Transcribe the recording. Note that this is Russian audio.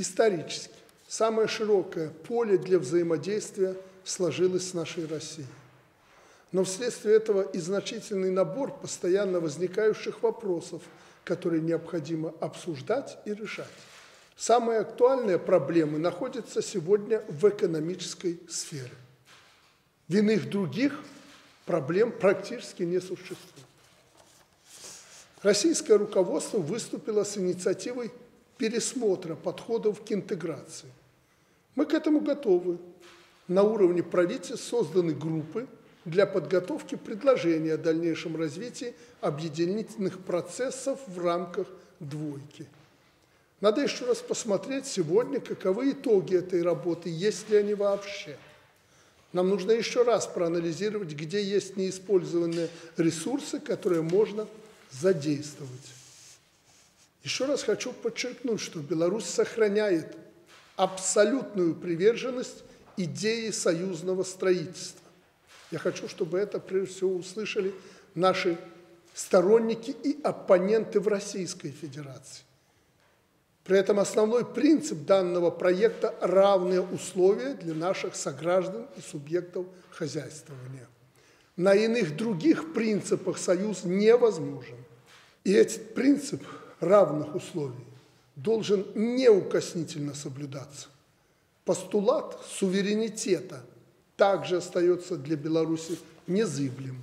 исторически самое широкое поле для взаимодействия сложилось с нашей Россией. Но вследствие этого и значительный набор постоянно возникающих вопросов, которые необходимо обсуждать и решать. Самые актуальные проблемы находятся сегодня в экономической сфере. В иных других проблем практически не существует. Российское руководство выступило с инициативой пересмотра подходов к интеграции. Мы к этому готовы. На уровне правительств созданы группы для подготовки предложений о дальнейшем развитии объединительных процессов в рамках двойки. Надо еще раз посмотреть сегодня, каковы итоги этой работы, есть ли они вообще. Нам нужно еще раз проанализировать, где есть неиспользованные ресурсы, которые можно задействовать. Еще раз хочу подчеркнуть, что Беларусь сохраняет абсолютную приверженность идеи союзного строительства. Я хочу, чтобы это прежде всего услышали наши сторонники и оппоненты в Российской Федерации. При этом основной принцип данного проекта – равные условия для наших сограждан и субъектов хозяйствования. На иных других принципах союз невозможен. И этот принцип равных условий должен неукоснительно соблюдаться. Постулат суверенитета также остается для Беларуси незыблем.